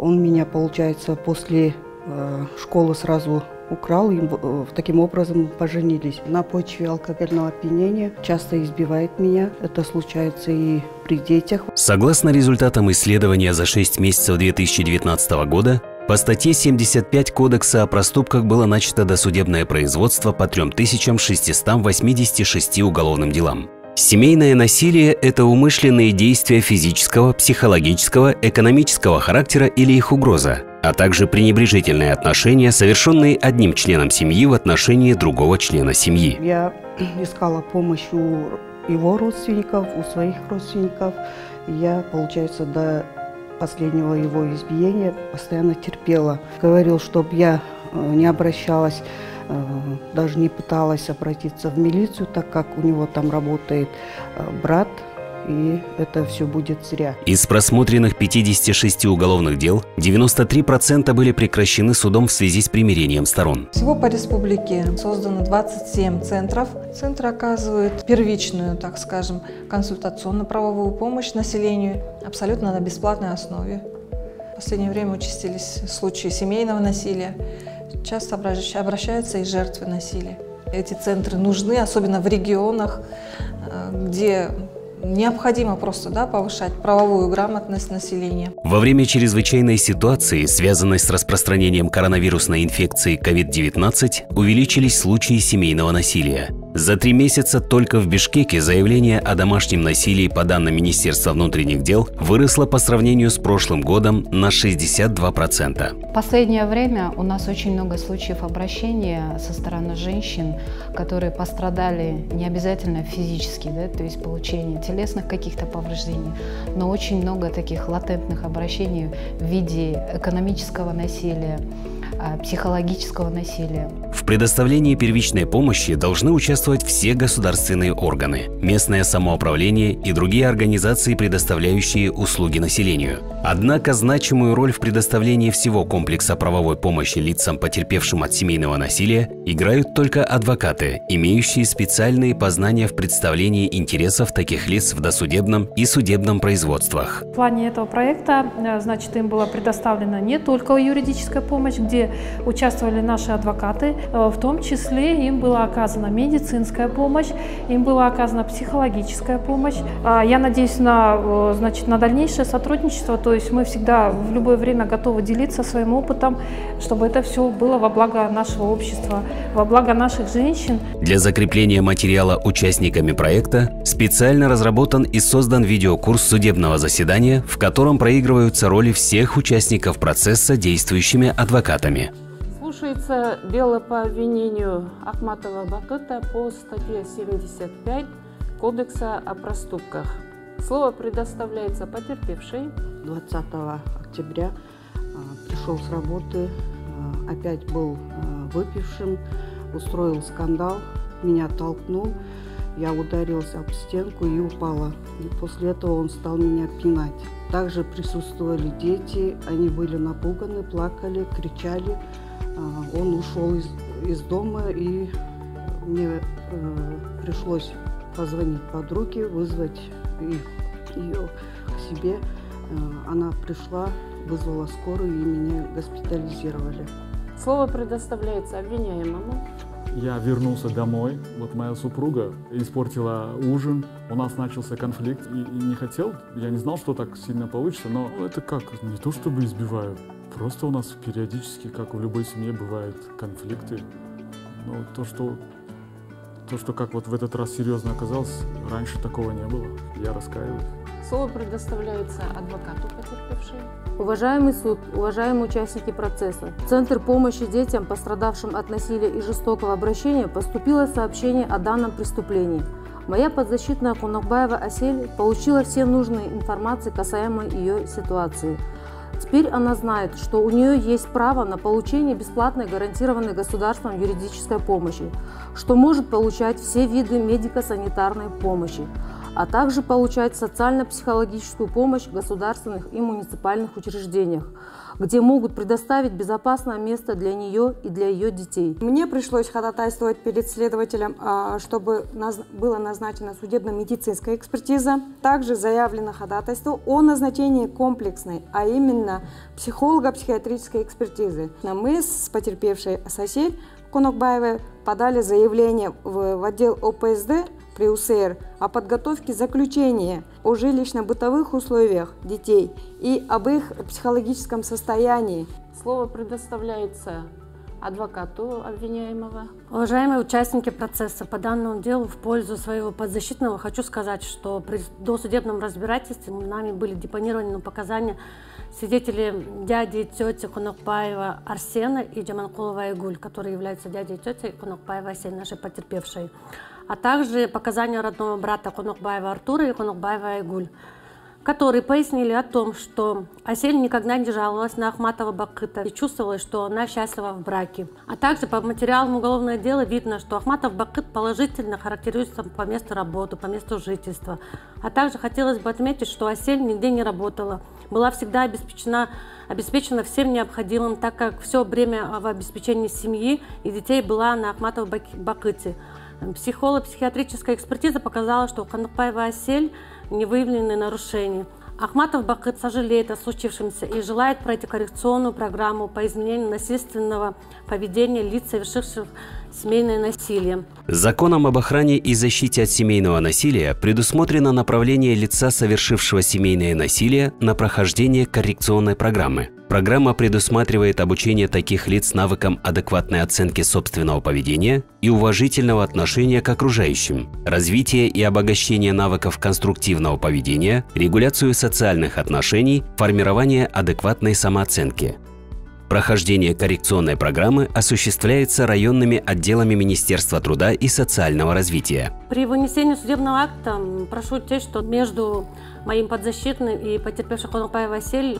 Он меня, получается, после э, школы сразу украл, и э, таким образом поженились. На почве алкогольного опьянения часто избивает меня. Это случается и при детях. Согласно результатам исследования за 6 месяцев 2019 года, по статье 75 Кодекса о проступках было начато досудебное производство по 3686 уголовным делам. Семейное насилие – это умышленные действия физического, психологического, экономического характера или их угроза, а также пренебрежительные отношения, совершенные одним членом семьи в отношении другого члена семьи. Я искала помощь у его родственников, у своих родственников. Я, получается, до последнего его избиения постоянно терпела. Говорил, чтобы я э, не обращалась, даже не пыталась обратиться в милицию, так как у него там работает э, брат, и это все будет зря. Из просмотренных 56 уголовных дел 93% были прекращены судом в связи с примирением сторон. Всего по республике создано 27 центров. Центры оказывают первичную, так скажем, консультационно-правовую помощь населению абсолютно на бесплатной основе. В последнее время участились случаи семейного насилия. Часто обращаются и жертвы насилия. Эти центры нужны, особенно в регионах, э, где Необходимо просто да, повышать правовую грамотность населения. Во время чрезвычайной ситуации, связанной с распространением коронавирусной инфекции COVID-19, увеличились случаи семейного насилия. За три месяца только в Бишкеке заявление о домашнем насилии по данным Министерства внутренних дел выросло по сравнению с прошлым годом на 62%. В последнее время у нас очень много случаев обращения со стороны женщин, которые пострадали не обязательно физически, да, то есть получение телесных каких-то повреждений, но очень много таких латентных обращений в виде экономического насилия, психологического насилия. В предоставлении первичной помощи должны участвовать все государственные органы, местное самоуправление и другие организации, предоставляющие услуги населению. Однако значимую роль в предоставлении всего комплекса правовой помощи лицам, потерпевшим от семейного насилия, играют только адвокаты, имеющие специальные познания в представлении интересов таких лиц в досудебном и судебном производствах. В плане этого проекта, э, значит, им была предоставлена не только юридическая помощь, где участвовали наши адвокаты, э, в том числе им была оказана медицинская помощь, им была оказана психологическая помощь. А я надеюсь на, э, значит, на дальнейшее сотрудничество, то есть мы всегда в любое время готовы делиться своим опытом, чтобы это все было во благо нашего общества, во благо наших женщин. Для закрепления материала участниками проекта специально разработан и создан видеокурс судебного заседания, в котором проигрываются роли всех участников процесса действующими адвокатами. Слушается дело по обвинению Ахматова Бакыта по статье 75 Кодекса о проступках. Слово предоставляется потерпевшей. 20 октября а, пришел с работы, а, опять был а, выпившим, устроил скандал, меня толкнул, я ударилась об стенку и упала. И после этого он стал меня пинать. Также присутствовали дети, они были напуганы, плакали, кричали. Он ушел из, из дома и мне э, пришлось позвонить подруге, вызвать их, ее к себе. Э, она пришла, вызвала скорую и меня госпитализировали. Слово предоставляется обвиняемому. Я вернулся домой, вот моя супруга испортила ужин, у нас начался конфликт. И, и не хотел, я не знал, что так сильно получится, но это как, не то чтобы избивают, просто у нас периодически, как в любой семье, бывают конфликты, но то, что то, что как вот в этот раз серьезно оказалось, раньше такого не было. Я раскаиваюсь. Слово предоставляется адвокату потерпевшей. Уважаемый суд, уважаемые участники процесса, в Центр помощи детям, пострадавшим от насилия и жестокого обращения, поступило сообщение о данном преступлении. Моя подзащитная Кунакбаева Асель получила все нужные информации касаемо ее ситуации. Теперь она знает, что у нее есть право на получение бесплатной гарантированной государством юридической помощи, что может получать все виды медико-санитарной помощи. А также получать социально-психологическую помощь в государственных и муниципальных учреждениях, где могут предоставить безопасное место для нее и для ее детей. Мне пришлось ходатайствовать перед следователем, а, чтобы была назначена судебно-медицинская экспертиза. Также заявлено ходатайство о назначении комплексной, а именно психолого-психиатрической экспертизы. Мы с потерпевшей соседь Конокбаевой подали заявление в отдел ОПСД при УСР о подготовке заключения о жилищно-бытовых условиях детей и об их психологическом состоянии. Слово предоставляется адвокату обвиняемого. Уважаемые участники процесса, по данному делу в пользу своего подзащитного хочу сказать, что при досудебном разбирательстве нами были депонированы показания свидетели дяди и тети Кунокпаева Арсена и Джаманкулова Айгуль, которые являются дядей и тетей Кунокпаева Асей, нашей потерпевшей, а также показания родного брата Кунокбаева Артура и Кунокбаева Айгуль которые пояснили о том, что Асель никогда не жаловалась на Ахматова Бакыта и чувствовала, что она счастлива в браке. А также по материалам уголовного дела видно, что Ахматов Бакыт положительно характеризуется по месту работы, по месту жительства. А также хотелось бы отметить, что Асель нигде не работала, была всегда обеспечена, обеспечена всем необходимым, так как все время в обеспечении семьи и детей была на Ахматова Бакыте. Психолог-психиатрическая экспертиза показала, что у Канапаева Асель не выявлены нарушения. Ахматов Бакыт сожалеет о случившемся и желает пройти коррекционную программу по изменению насильственного поведения лиц, совершивших семейное насилие. Законом об охране и защите от семейного насилия предусмотрено направление лица, совершившего семейное насилие, на прохождение коррекционной программы. Программа предусматривает обучение таких лиц навыкам адекватной оценки собственного поведения и уважительного отношения к окружающим, развитие и обогащение навыков конструктивного поведения, регуляцию социальных отношений, формирование адекватной самооценки – Прохождение коррекционной программы осуществляется районными отделами Министерства труда и социального развития. При вынесении судебного акта прошу учесть, что между моим подзащитным и потерпевшим Хонопаева Василь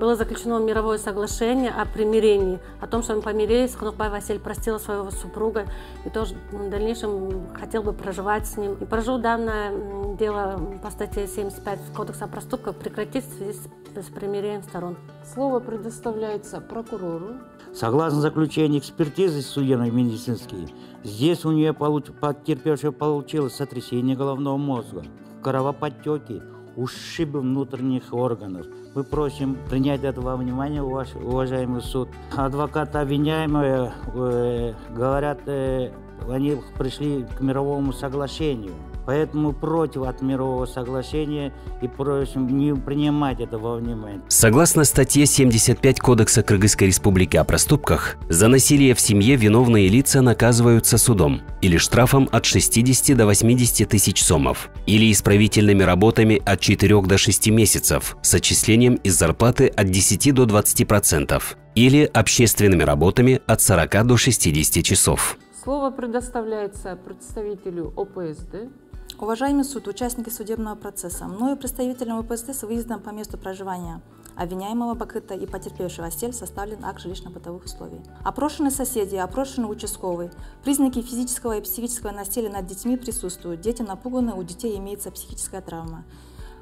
было заключено мировое соглашение о примирении, о том, что мы помирились, Хонопаева Василь простила своего супруга и тоже в дальнейшем хотел бы проживать с ним. И прошу данное дело по статье 75 Кодекса проступков прекратить в связи с примирением сторон. Слово предоставляется прокурору. Согласно заключению экспертизы судебно-медицинской, здесь у нее получ... потерпевшая получилось сотрясение головного мозга, кровоподтеки, ушибы внутренних органов. Мы просим принять это во внимание, ваш, уважаемый суд. Адвокаты обвиняемые э, говорят, э, они пришли к мировому соглашению. Поэтому против от мирового соглашения и просим не принимать это во внимание. Согласно статье 75 Кодекса Кыргызской Республики о проступках, за насилие в семье виновные лица наказываются судом или штрафом от 60 до 80 тысяч сомов, или исправительными работами от 4 до 6 месяцев с отчислением из зарплаты от 10 до 20%, или общественными работами от 40 до 60 часов. Слово предоставляется представителю ОПСД Уважаемый суд, участники судебного процесса, мною представителем ОПСД с выездом по месту проживания обвиняемого Бакыта и потерпевшего Сель составлен акт жилищно-бытовых условий. Опрошены соседи, опрошены участковый. Признаки физического и психического насилия над детьми присутствуют. Дети напуганы, у детей имеется психическая травма.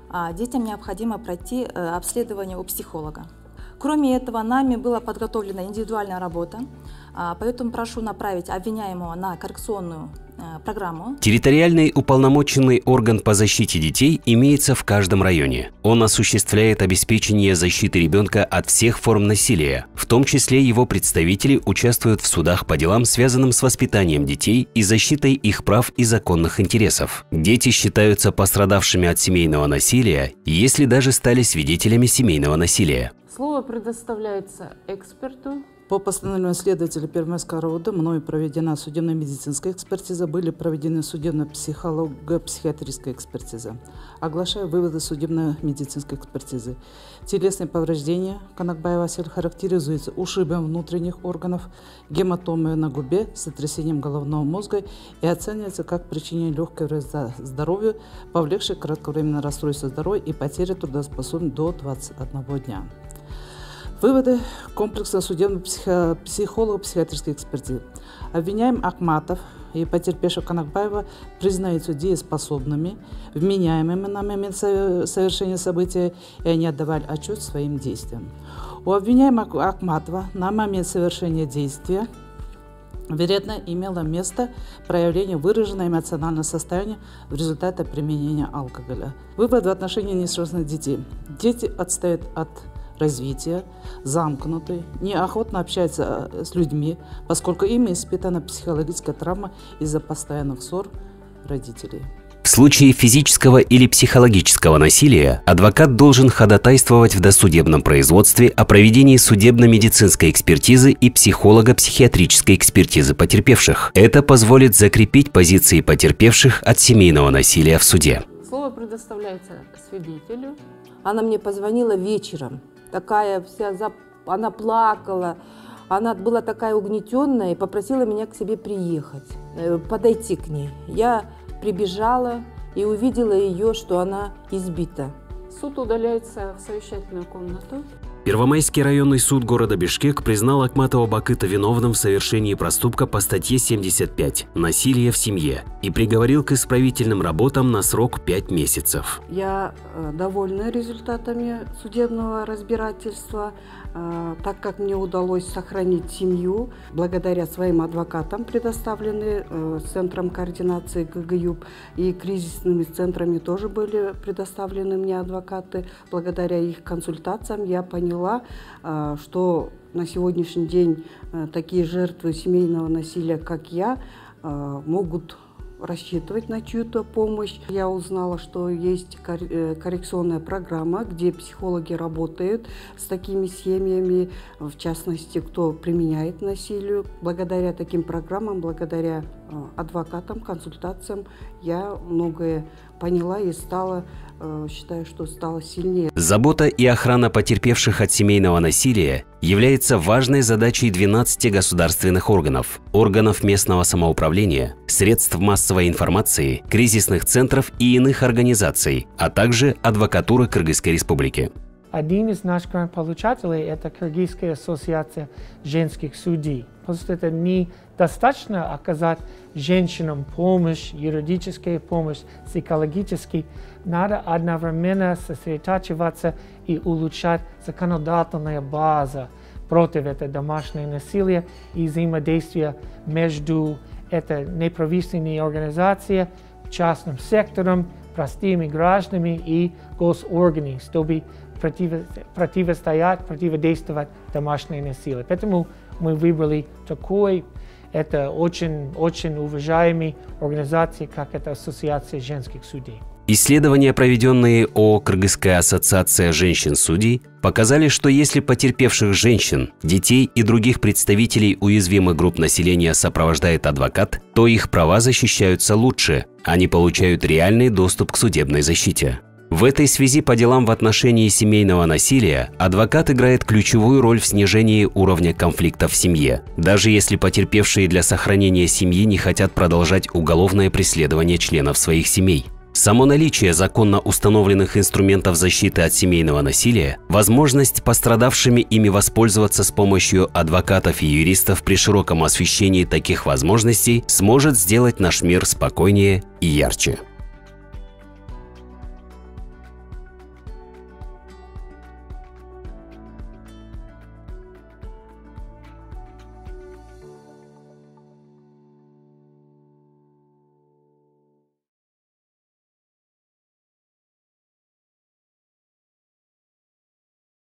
А детям необходимо пройти э, обследование у психолога. Кроме этого, нами была подготовлена индивидуальная работа, а, поэтому прошу направить обвиняемого на коррекционную Э, программу. Территориальный уполномоченный орган по защите детей имеется в каждом районе. Он осуществляет обеспечение защиты ребенка от всех форм насилия. В том числе его представители участвуют в судах по делам, связанным с воспитанием детей и защитой их прав и законных интересов. Дети считаются пострадавшими от семейного насилия, если даже стали свидетелями семейного насилия. Слово предоставляется эксперту по постановлению следователя Пермского рода мною проведена судебно-медицинская экспертиза, были проведены судебно-психолого-психиатрическая экспертиза. Оглашаю выводы судебно-медицинской экспертизы. Телесные повреждения Канакбаева Василь характеризуются ушибом внутренних органов, гематомой на губе, сотрясением головного мозга и оценивается как причине легкой вреда здоровью, повлекшей кратковременное расстройство здоровья и потери трудоспособности до 21 дня. Выводы комплекса судебно-психолого-психиатрической экспертизы. Обвиняем Акматов и потерпевших Канакбаева признаются дееспособными, вменяемыми на момент совершения события, и они отдавали отчет своим действиям. У обвиняемого Акматова на момент совершения действия вероятно, имело место проявление выраженного эмоционального состояния в результате применения алкоголя. Вывод в отношении несовершеннолетних детей. Дети отстают от развития, замкнуты, неохотно общаются э, с людьми, поскольку ими испытана психологическая травма из-за постоянных ссор родителей. В случае физического или психологического насилия адвокат должен ходатайствовать в досудебном производстве о проведении судебно-медицинской экспертизы и психолого-психиатрической экспертизы потерпевших. Это позволит закрепить позиции потерпевших от семейного насилия в суде. Слово предоставляется свидетелю. Она мне позвонила вечером, такая вся, зап... она плакала, она была такая угнетенная и попросила меня к себе приехать, э, подойти к ней. Я прибежала и увидела ее, что она избита. Суд удаляется в совещательную комнату. Первомайский районный суд города Бишкек признал Акматова Бакыта виновным в совершении проступка по статье 75 «Насилие в семье» и приговорил к исправительным работам на срок 5 месяцев. Я э, довольна результатами судебного разбирательства, так как мне удалось сохранить семью благодаря своим адвокатам, предоставленным э, Центром координации ГГЮБ и кризисными центрами тоже были предоставлены мне адвокаты. Благодаря их консультациям я поняла, а, что на сегодняшний день э, такие жертвы семейного насилия, как я, а, могут рассчитывать на чью-то помощь. Я узнала, что есть э, коррекционная программа, где психологи работают с такими семьями, в частности, кто применяет насилие. Благодаря таким программам, благодаря э, адвокатам, консультациям я многое поняла и стала Э, считаю, что стало сильнее. Забота и охрана потерпевших от семейного насилия является важной задачей 12 государственных органов, органов местного самоуправления, средств массовой информации, кризисных центров и иных организаций, а также адвокатуры Кыргызской Республики. Один из наших получателей – это Кыргызская ассоциация женских судей. Просто это недостаточно оказать женщинам помощь, юридическую помощь, психологический. Надо одновременно сосредотачиваться и улучшать законодательная база против этого домашнего насилия и взаимодействия между этой неправительственной организацией, частным сектором, простыми гражданами и госорганами, чтобы противостоять, противодействовать домашнему насилию. Поэтому мы выбрали такой, это очень, очень уважаемый организации, как это Ассоциация женских судей. Исследования, проведенные о Кыргызская ассоциация женщин-судей, показали, что если потерпевших женщин, детей и других представителей уязвимых групп населения сопровождает адвокат, то их права защищаются лучше, они получают реальный доступ к судебной защите. В этой связи по делам в отношении семейного насилия адвокат играет ключевую роль в снижении уровня конфликтов в семье, даже если потерпевшие для сохранения семьи не хотят продолжать уголовное преследование членов своих семей. Само наличие законно установленных инструментов защиты от семейного насилия, возможность пострадавшими ими воспользоваться с помощью адвокатов и юристов при широком освещении таких возможностей сможет сделать наш мир спокойнее и ярче.